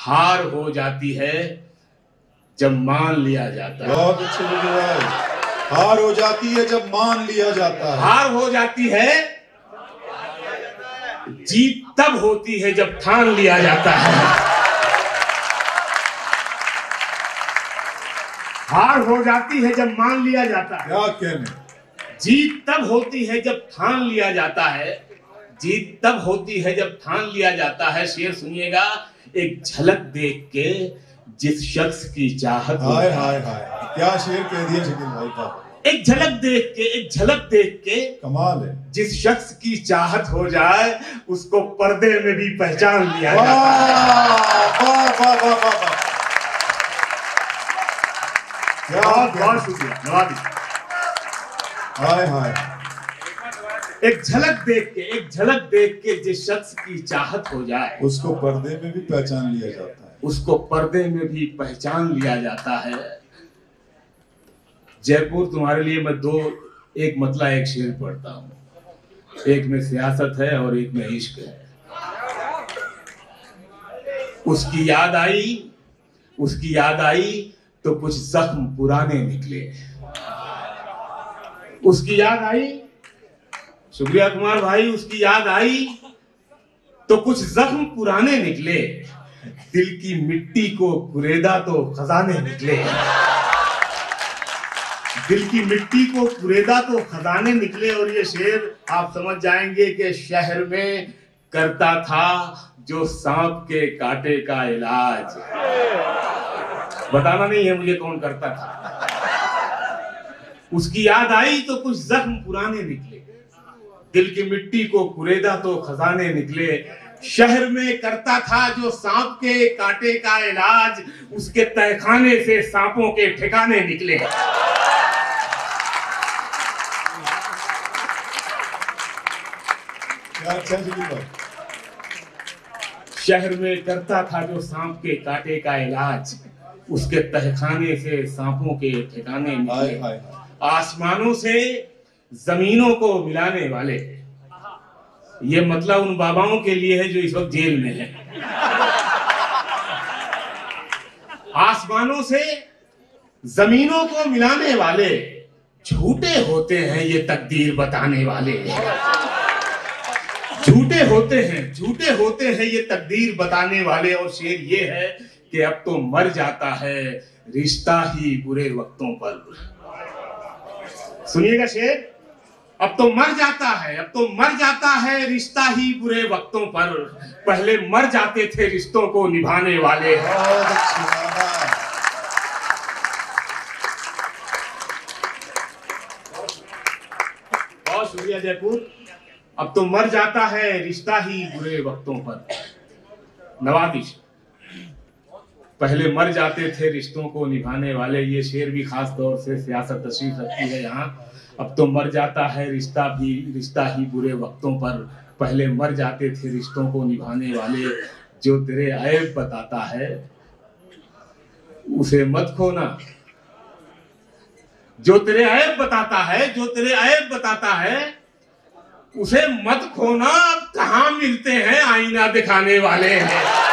हार हो जाती है जब मान लिया जाता है। बहुत अच्छे हार हो जाती है जब मान लिया जाता है। हार हो जाती है जीत तब होती है जब ठान लिया जाता है। हार हो जाती है जब मान लिया जाता है। क्या कहने? जीत तब होती है जब ठान लिया जाता है जीत तब होती है जब ठान लिया जाता है। शेर सुनिएगा एक झलक देख के जिस शख्स की चाहत हाय हाय हाय। क्या शेर कह दिया शकील भाई का? एक झलक देख के एक झलक देख के कमाल है। जिस शख्स की चाहत हो जाए उसको पर्दे में भी पहचान लिया जाता है। वाह वाह वाह वाह वाह बहुत बहुत शुक्रिया नवाबी हाय हाय। एक झलक देख के एक झलक देख के जिस शख्स की चाहत हो जाए उसको पर्दे में भी पहचान लिया जाता है। उसको पर्दे में भी पहचान लिया जाता है। जयपुर तुम्हारे लिए मैं दो एक मतला एक शेर पढ़ता हूँ। एक में सियासत है और एक में इश्क है। उसकी याद आई उसकी याद आई तो कुछ जख्म पुराने निकले। उसकी याद आई शुक्रिया कुमार भाई, उसकी याद आई तो कुछ जख्म पुराने निकले। दिल की मिट्टी को कुरेदा तो खजाने निकले। दिल की मिट्टी को कुरेदा तो खजाने निकले और ये शेर आप समझ जाएँगे कि शहर में करता था जो सांप के कांटे का इलाज। बताना नहीं है मुझे कौन करता था। उसकी याद आई तो कुछ जख्म पुराने निकले। दिल की मिट्टी को कुरेदा तो खजाने निकले। शहर में करता था जो सांप के कांटे का इलाज उसके तहखाने से सांपों के ठिकाने निकले। अच्छा शहर में करता था जो सांप के कांटे का इलाज उसके तहखाने से सांपों के ठिकाने निकले। आसमानों से जमीनों को मिलाने वाले। ये मतलब उन बाबाओं के लिए है जो इस वक्त जेल में है। आसमानों से जमीनों को मिलाने वाले झूठे होते हैं, ये तकदीर बताने वाले। झूठे होते हैं, झूठे होते हैं, ये तकदीर बताने वाले। और शेर ये है कि अब तो मर जाता है, रिश्ता ही बुरे वक्तों पर। सुनिएगा शेर। अब तो मर जाता है अब तो मर जाता है रिश्ता ही बुरे वक्तों पर। पहले मर जाते थे रिश्तों को निभाने वाले। बहुत शुक्रिया जयपुर। अब तो मर जाता है रिश्ता ही बुरे वक्तों पर। नवादिश पहले मर जाते थे रिश्तों को निभाने वाले, ये शेर भी खास तौर से सियासत तशरीफ़ रखती है यहाँ। अब तो मर जाता है रिश्ता भी, रिश्ता ही बुरे वक्तों पर। पहले मर जाते थे रिश्तों को निभाने वाले, जो तेरे ऐब बताता है, उसे मत खोना। जो तेरे ऐब बताता है, जो तेरे ऐब बताता है, उसे मत खोना। अब कहाँ मिलते हैं आईना दिखाने वाले हैं?